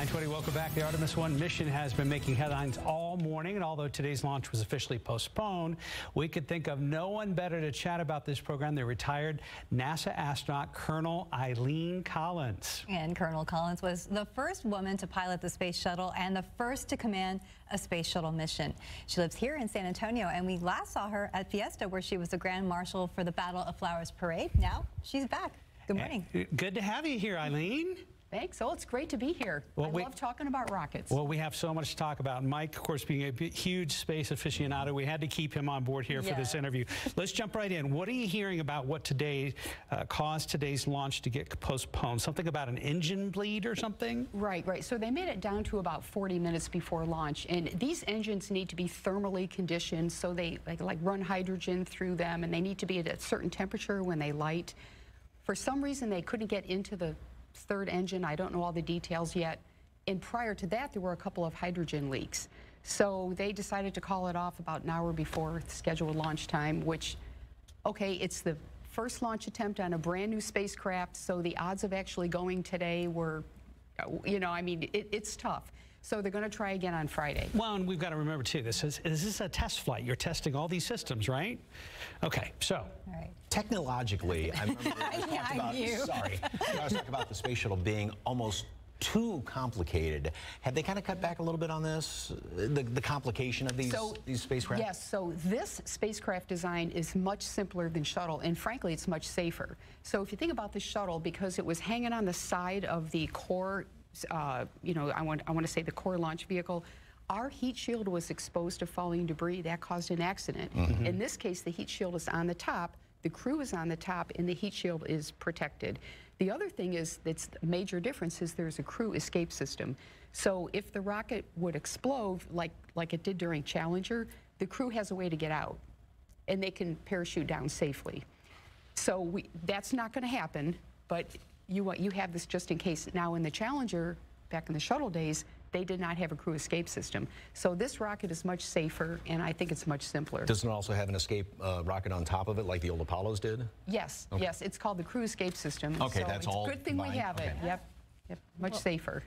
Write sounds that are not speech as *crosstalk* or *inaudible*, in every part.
920, welcome back. The Artemis 1 mission has been making headlines all morning, and although today's launch was officially postponed, we could think of no one better to chat about this program than retired NASA astronaut Colonel Eileen Collins. And Colonel Collins was the first woman to pilot the space shuttle and the first to command a space shuttle mission. She lives here in San Antonio, and we last saw her at Fiesta, where she was the Grand Marshal for the Battle of Flowers Parade. Now she's back. Good eh, morning. Good to have you here, Eileen. Thanks. Oh, it's great to be here. Well, I we, love talking about rockets. Well, we have so much to talk about. Mike, of course, being a huge space aficionado, we had to keep him on board here yeah. for this interview. *laughs* Let's jump right in. What are you hearing about what today uh, caused today's launch to get postponed? Something about an engine bleed or something? Right, right. So they made it down to about 40 minutes before launch, and these engines need to be thermally conditioned, so they like, like run hydrogen through them, and they need to be at a certain temperature when they light. For some reason, they couldn't get into the third engine. I don't know all the details yet. And prior to that, there were a couple of hydrogen leaks. So they decided to call it off about an hour before scheduled launch time, which, okay, it's the first launch attempt on a brand new spacecraft, so the odds of actually going today were, you know, I mean, it, it's tough. So they're going to try again on Friday. Well, and we've got to remember, too, this is, this is a test flight. You're testing all these systems, right? Okay, so. Right. Technologically, I remember *laughs* I was yeah, about, sorry, I was talking about the space shuttle being almost too complicated. Have they kind of cut back a little bit on this, the, the complication of these, so, these spacecraft? Yes, so this spacecraft design is much simpler than shuttle, and frankly, it's much safer. So if you think about the shuttle, because it was hanging on the side of the core uh, you know, I want, I want to say the core launch vehicle, our heat shield was exposed to falling debris. That caused an accident. Mm -hmm. In this case, the heat shield is on the top, the crew is on the top, and the heat shield is protected. The other thing is, that's major difference, is there's a crew escape system. So if the rocket would explode, like, like it did during Challenger, the crew has a way to get out, and they can parachute down safely. So we, that's not going to happen, but you, you have this just in case. Now, in the Challenger, back in the shuttle days, they did not have a crew escape system. So this rocket is much safer, and I think it's much simpler. Doesn't it also have an escape uh, rocket on top of it, like the old Apollos did? Yes, okay. yes. It's called the crew escape system. Okay, so that's all. Good thing fine. we have okay. it. Yep, yep. Much well, safer.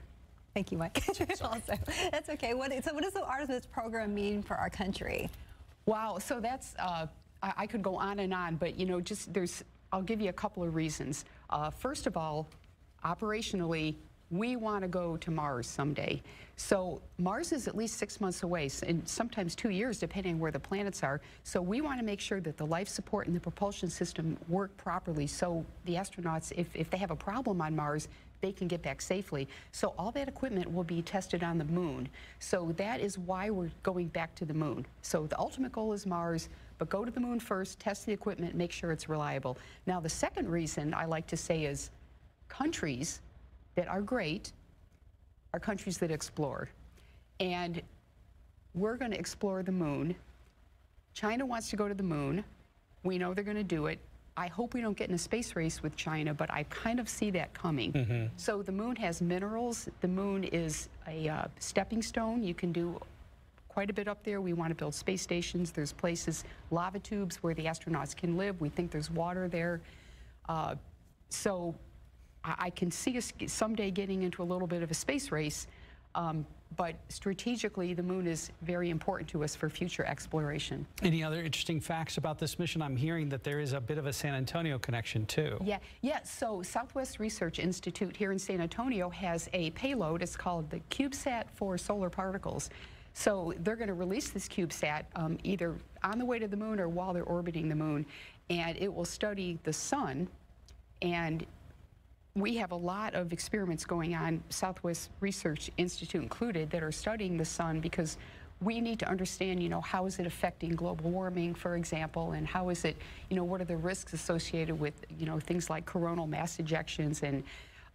Thank you, Mike. *laughs* also, that's okay. What, so, what does the Artemis program mean for our country? Wow. So that's. Uh, I, I could go on and on, but you know, just there's. I'll give you a couple of reasons. Uh, first of all, operationally, we want to go to Mars someday. So Mars is at least six months away, and sometimes two years, depending on where the planets are. So we want to make sure that the life support and the propulsion system work properly so the astronauts, if, if they have a problem on Mars, they can get back safely. So all that equipment will be tested on the moon. So that is why we're going back to the moon. So the ultimate goal is Mars, but go to the moon first, test the equipment, make sure it's reliable. Now the second reason I like to say is countries that are great are countries that explore. And we're going to explore the moon. China wants to go to the moon. We know they're going to do it. I hope we don't get in a space race with China, but I kind of see that coming. Mm -hmm. So the moon has minerals. The moon is a uh, stepping stone. You can do quite a bit up there. We want to build space stations. There's places, lava tubes, where the astronauts can live. We think there's water there. Uh, so I can see us someday getting into a little bit of a space race, um, but strategically, the moon is very important to us for future exploration. Any other interesting facts about this mission? I'm hearing that there is a bit of a San Antonio connection, too. Yeah, yeah. So Southwest Research Institute here in San Antonio has a payload. It's called the CubeSat for solar particles. So they're going to release this CubeSat um, either on the way to the moon or while they're orbiting the moon, and it will study the sun and we have a lot of experiments going on, Southwest Research Institute included, that are studying the sun because we need to understand, you know, how is it affecting global warming, for example, and how is it, you know, what are the risks associated with, you know, things like coronal mass ejections and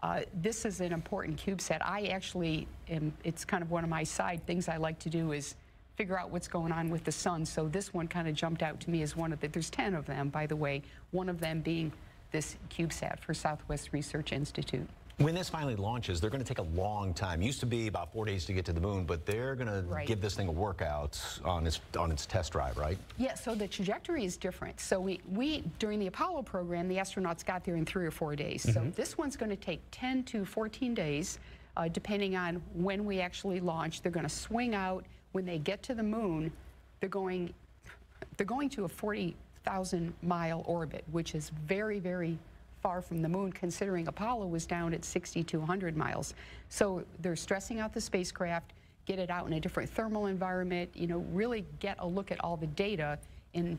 uh, this is an important CubeSat. I actually am, it's kind of one of my side things I like to do is figure out what's going on with the sun. So this one kind of jumped out to me as one of the, there's 10 of them, by the way, one of them being this CubeSat for Southwest Research Institute. When this finally launches, they're going to take a long time. It used to be about four days to get to the moon, but they're going to right. give this thing a workout on its on its test drive, right? Yeah. So the trajectory is different. So we we during the Apollo program, the astronauts got there in three or four days. Mm -hmm. So mm-hmm. this one's going to take 10 to 14 days. uh, depending on when we actually launch. They're going to swing out. When they get to the moon, they're going, they're going to a 40,000 mile orbit, which is very, very far from the moon, considering Apollo was down at 6,200 miles. So they're stressing out the spacecraft, get it out in a different thermal environment, you know, really get a look at all the data in,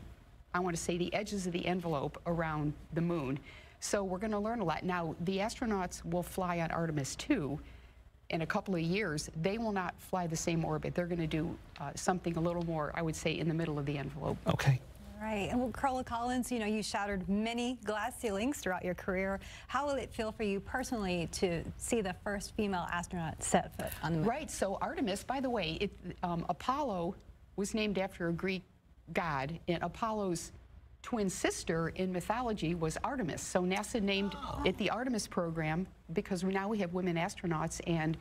I want to say, the edges of the envelope around the moon. So we're going to learn a lot. Now, the astronauts will fly on Artemis 2 in a couple of years. They will not fly the same orbit. They're going to do uh, something a little more, I would say, in the middle of the envelope. Okay. Right. And well, Colonel Collins, you know, you shattered many glass ceilings throughout your career. How will it feel for you personally to see the first female astronaut set foot on the moon? Right. So Artemis, by the way, it, um, Apollo was named after a Greek god, and Apollo's twin sister in mythology was Artemis. So NASA named it the Artemis program because now we have women astronauts, and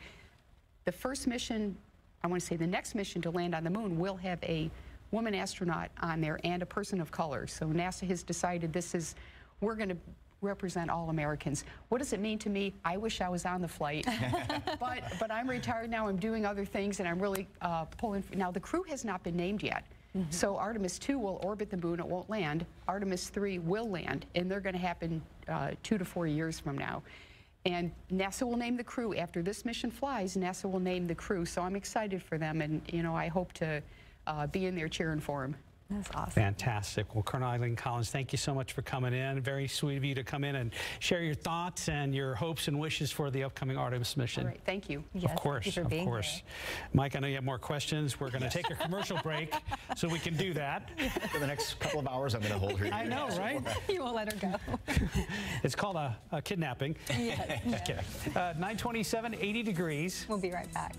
the first mission, I want to say the next mission to land on the moon will have a woman astronaut on there and a person of color. So NASA has decided this is, we're going to represent all Americans. What does it mean to me? I wish I was on the flight, *laughs* but but I'm retired now. I'm doing other things, and I'm really uh, pulling. Now the crew has not been named yet. So Artemis 2 will orbit the moon. It won't land. Artemis 3 will land, and they're going to happen uh, two to four years from now. And NASA will name the crew after this mission flies. NASA will name the crew. So I'm excited for them, and you know I hope to uh, be in there cheering for him. That's awesome. Fantastic. Well, Colonel Eileen Collins, thank you so much for coming in. Very sweet of you to come in and share your thoughts and your hopes and wishes for the upcoming Artemis mission. All right, thank you. Yes, of course, thank you for of course. here. Mike, I know you have more questions. We're going to take a commercial *laughs* break so we can do that. For the next couple of hours, I'm going to hold her. I know, *laughs* right? You won't let her go. *laughs* It's called a, a kidnapping. yes. Just kidding. Uh, 927, 80 degrees. We'll be right back.